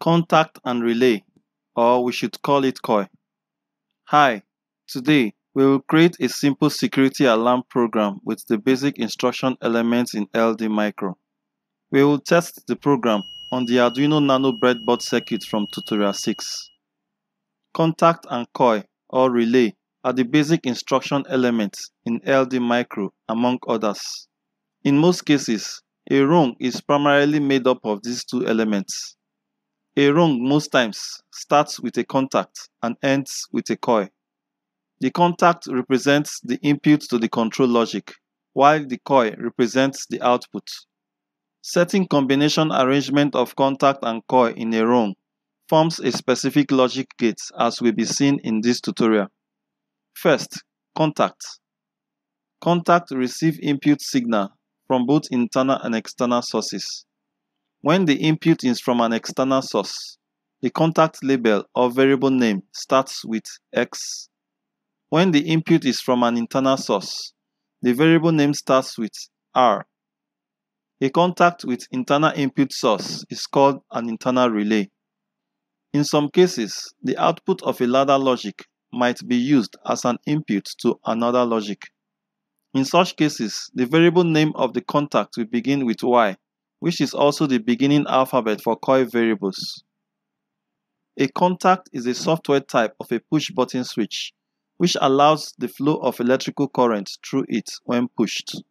Contact and relay, or we should call it coil. Hi, today we will create a simple security alarm program with the basic instruction elements in LDmicro. We will test the program on the Arduino Nano breadboard circuit from tutorial 6. Contact and coil, or relay, are the basic instruction elements in LDmicro among others. In most cases, a rung is primarily made up of these two elements. A rung most times starts with a contact and ends with a coil. The contact represents the input to the control logic, while the coil represents the output. Setting combination arrangement of contact and coil in a rung forms a specific logic gate as will be seen in this tutorial. First, contact. Contact receive input signal from both internal and external sources. When the input is from an external source, the contact label or variable name starts with X. When the input is from an internal source, the variable name starts with R. A contact with internal input source is called an internal relay. In some cases, the output of a ladder logic might be used as an input to another logic. In such cases, the variable name of the contact will begin with Y which is also the beginning alphabet for coil variables. A contact is a software type of a push button switch, which allows the flow of electrical current through it when pushed.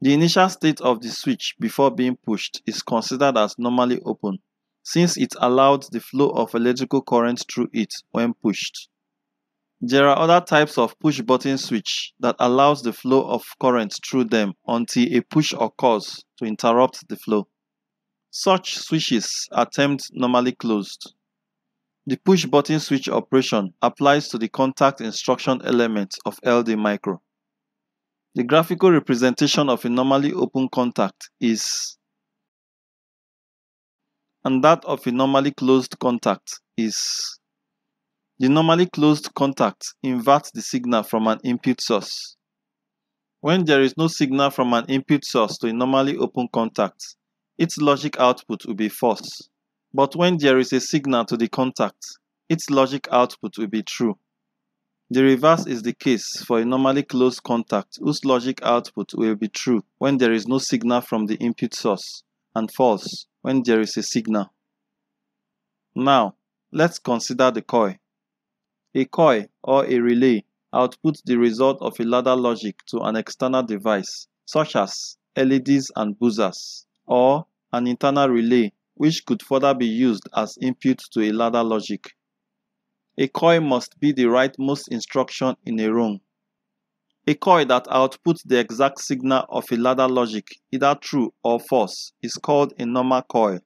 The initial state of the switch before being pushed is considered as normally open, since it allowed the flow of electrical current through it when pushed. There are other types of push button switch that allows the flow of current through them until a push occurs to interrupt the flow. Such switches are termed normally closed. The push button switch operation applies to the contact instruction element of LDmicro. The graphical representation of a normally open contact is and that of a normally closed contact is the normally closed contact inverts the signal from an input source. When there is no signal from an input source to a normally open contact, its logic output will be false. But when there is a signal to the contact, its logic output will be true. The reverse is the case for a normally closed contact whose logic output will be true when there is no signal from the input source and false when there is a signal. Now, let's consider the coil. A coil or a relay outputs the result of a ladder logic to an external device such as LEDs and buzzers or an internal relay which could further be used as input to a ladder logic. A coil must be the rightmost instruction in a rung. A coil that outputs the exact signal of a ladder logic, either true or false, is called a normal coil,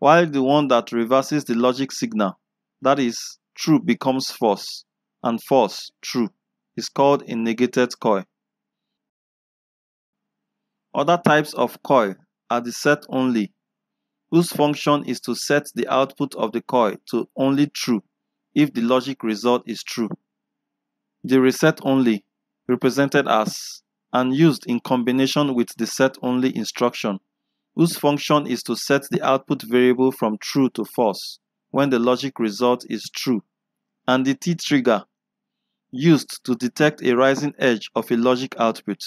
while the one that reverses the logic signal, that is, true becomes false and false true is called a negated coil. Other types of coil are the set only, whose function is to set the output of the coil to only true if the logic result is true. The reset only, represented as and used in combination with the set only instruction, whose function is to set the output variable from true to false when the logic result is true and the T-trigger used to detect a rising edge of a logic output.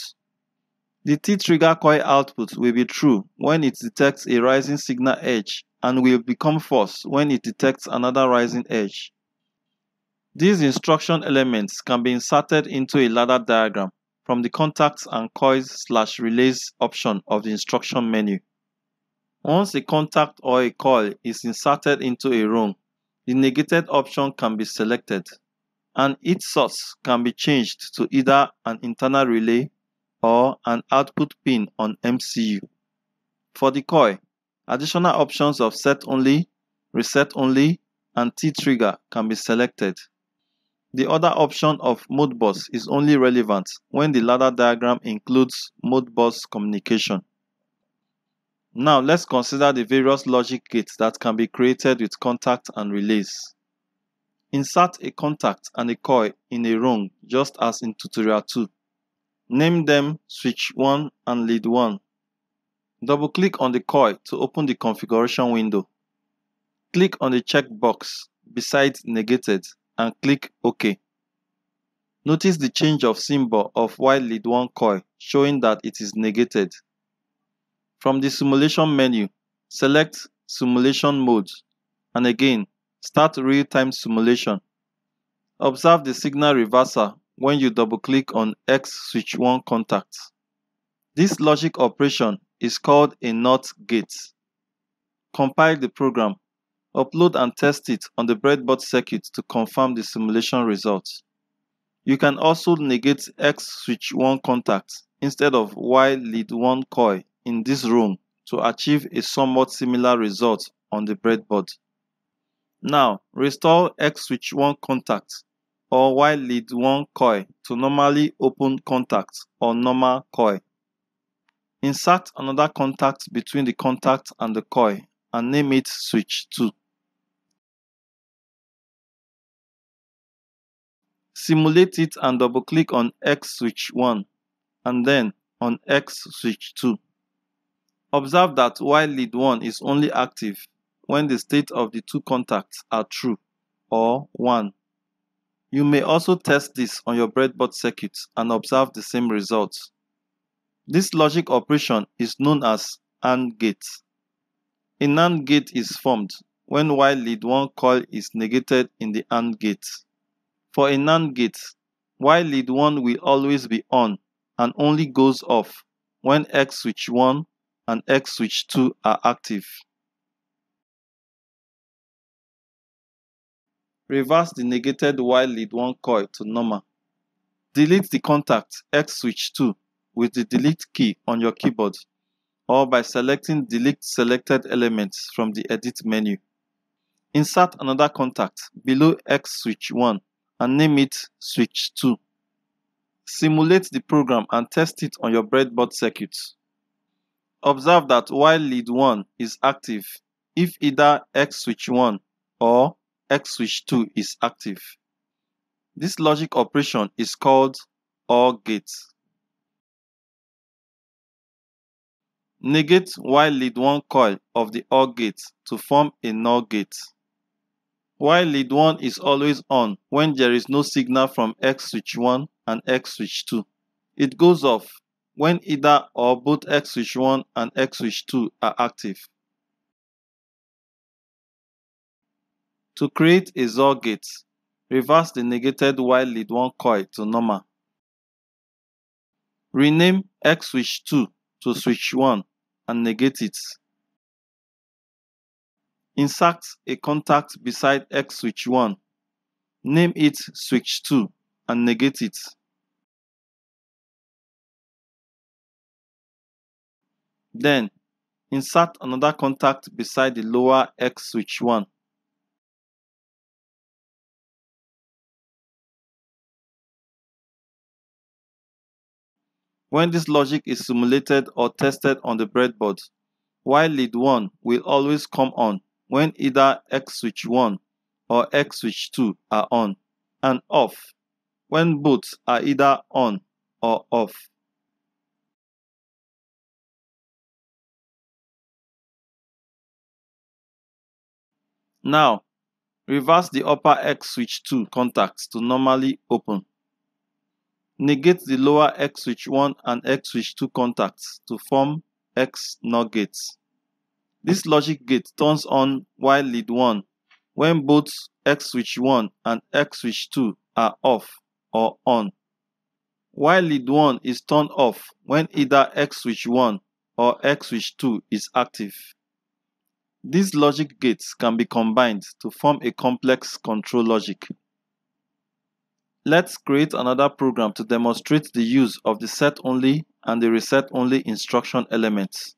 The T-trigger coil output will be true when it detects a rising signal edge and will become false when it detects another rising edge. These instruction elements can be inserted into a ladder diagram from the contacts and coils slash relays option of the instruction menu. Once a contact or a coil is inserted into a rung, the negated option can be selected, and its source can be changed to either an internal relay or an output pin on MCU. For the coil, additional options of set only, reset only, and T-trigger can be selected. The other option of Modbus is only relevant when the ladder diagram includes Modbus communication. Now let's consider the various logic gates that can be created with contact and relays. Insert a contact and a coil in a rung just as in tutorial 2. Name them switch 1 and lead 1. Double click on the coil to open the configuration window. Click on the checkbox beside negated and click OK. Notice the change of symbol of Y lead 1 coil showing that it is negated. From the simulation menu, select Simulation Mode and again start real-time simulation. Observe the signal reverser when you double-click on X switch 1 contact. This logic operation is called a NOT gate. Compile the program, upload and test it on the breadboard circuit to confirm the simulation results. You can also negate X switch 1 contact instead of Y lead 1 coil in this room to achieve a somewhat similar result on the breadboard. Now, restore X switch 1 contact or Y lead 1 coil to normally open contact or normal coil. Insert another contact between the contact and the coil and name it switch 2. Simulate it and double-click on X switch 1 and then on X switch 2. Observe that Y lead 1 is only active when the state of the two contacts are true or 1. You may also test this on your breadboard circuit and observe the same results. This logic operation is known as AND gate. A NAND gate is formed when Y lead 1 coil is negated in the AND gate. For a NAND gate, Y lead 1 will always be on and only goes off when X switch 1 and X switch 2 are active. Reverse the negated Y lead 1 coil to normal. Delete the contact X switch 2 with the delete key on your keyboard or by selecting delete selected elements from the edit menu. Insert another contact below X switch 1 and name it switch 2. Simulate the program and test it on your breadboard circuit. Observe that Y lead 1 is active if either X switch 1 or X switch 2 is active. This logic operation is called OR gate. Negate Y lead 1 coil of the OR gate to form a NOR gate. Y lead 1 is always on when there is no signal from X switch 1 and X switch 2. It goes off when either or both X switch 1 and X switch 2 are active. To create a XOR gate, reverse the negated Y lead 1 coil to normal. Rename X switch 2 to switch 1 and negate it. Insert a contact beside X switch 1. Name it switch 2 and negate it. Then, insert another contact beside the lower X switch 1. When this logic is simulated or tested on the breadboard, Y lead 1 will always come on when either X switch 1 or X switch 2 are on, and off when both are either on or off. Now, reverse the upper X switch 2 contacts to normally open. Negate the lower X switch 1 and X switch 2 contacts to form X NOR gates. This logic gate turns on Y lead 1 when both X switch 1 and X switch 2 are off or on. Y lead 1 is turned off when either X switch 1 or X switch 2 is active. These logic gates can be combined to form a complex control logic. Let's create another program to demonstrate the use of the set only and the reset only instruction elements.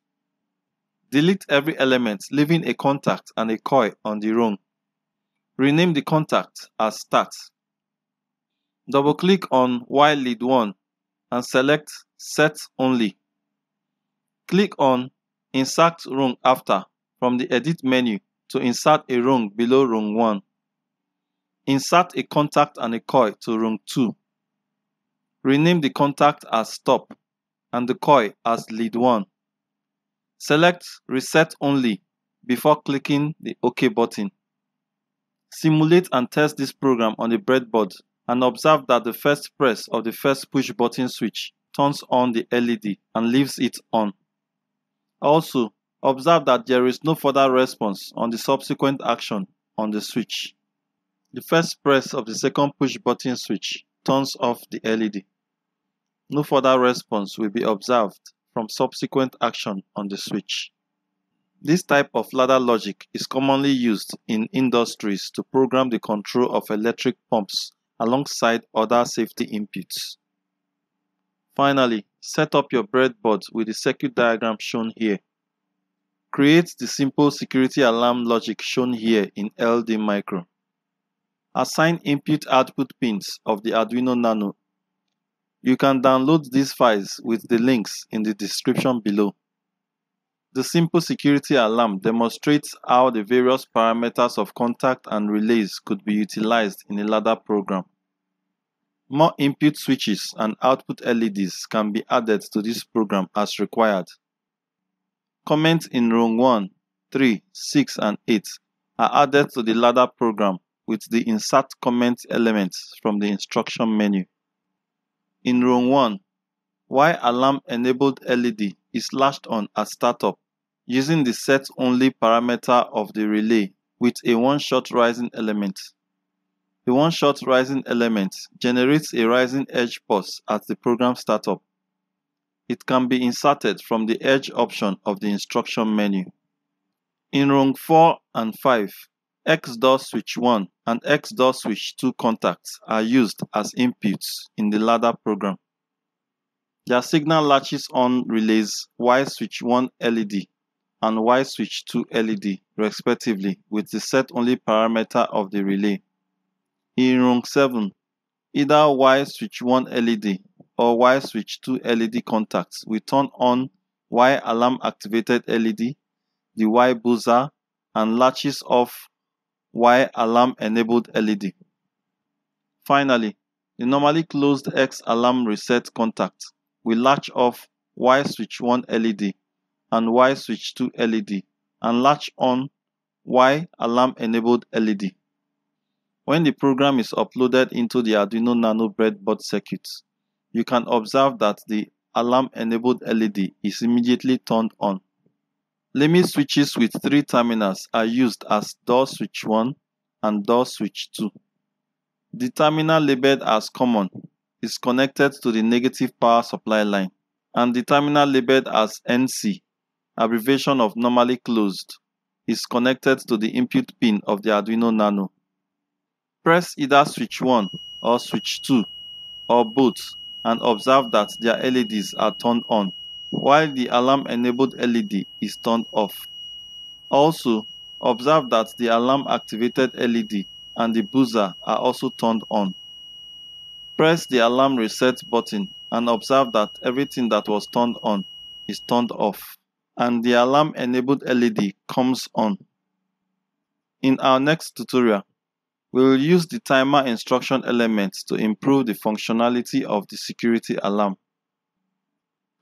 Delete every element leaving a contact and a coil on the rung. Rename the contact as Start. Double-click on Y lead 1 and select Set Only. Click on Insert Rung After from the Edit menu to insert a rung below rung 1. Insert a contact and a coil to rung 2. Rename the contact as Stop and the coil as Lead 1. Select Reset Only before clicking the OK button. Simulate and test this program on the breadboard and observe that the first press of the first push button switch turns on the LED and leaves it on. Also, observe that there is no further response on the subsequent action on the switch. The first press of the second push button switch turns off the LED. No further response will be observed from subsequent action on the switch. This type of ladder logic is commonly used in industries to program the control of electric pumps alongside other safety inputs. Finally, set up your breadboard with the circuit diagram shown here. Create the simple security alarm logic shown here in LDmicro. Assign input-output pins of the Arduino Nano. You can download these files with the links in the description below. The simple security alarm demonstrates how the various parameters of contact and relays could be utilized in a ladder program. More input switches and output LEDs can be added to this program as required. Comments in rung 1, 3, 6 and 8 are added to the ladder program with the insert comment element from the instruction menu. In rung 1, Y alarm enabled LED is latched on at startup using the set only parameter of the relay with a one-shot rising element. The one-shot rising element generates a rising edge pulse at the program startup. It can be inserted from the edge option of the instruction menu. In rung 4 and 5, X door switch 1 and X door switch 2 contacts are used as inputs in the ladder program. Their signal latches on relays Y switch 1 LED and Y switch 2 LED respectively with the set only parameter of the relay. In rung 7, either Y switch 1 LED or Y switch 2 LED contacts will turn on Y alarm activated LED, the Y buzzer, and latches off Y alarm enabled LED. Finally, the normally closed X alarm reset contact will latch off Y switch 1 LED and Y switch 2 LED and latch on Y alarm enabled LED. When the program is uploaded into the Arduino Nano breadboard circuit, you can observe that the alarm enabled LED is immediately turned on. Limit switches with three terminals are used as door switch 1 and door switch 2. The terminal labeled as common is connected to the negative power supply line and the terminal labeled as NC, abbreviation of normally closed, is connected to the input pin of the Arduino Nano. Press either switch 1 or switch 2 or both and observe that their LEDs are turned on while the alarm enabled LED is turned off. Also, observe that the alarm activated LED and the buzzer are also turned on. Press the alarm reset button and observe that everything that was turned on is turned off and the alarm enabled LED comes on. In our next tutorial, we will use the timer instruction element to improve the functionality of the security alarm.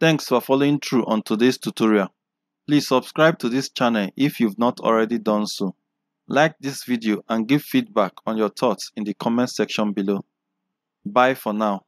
Thanks for following through on today's tutorial. Please subscribe to this channel if you've not already done so. Like this video and give feedback on your thoughts in the comment section below. Bye for now.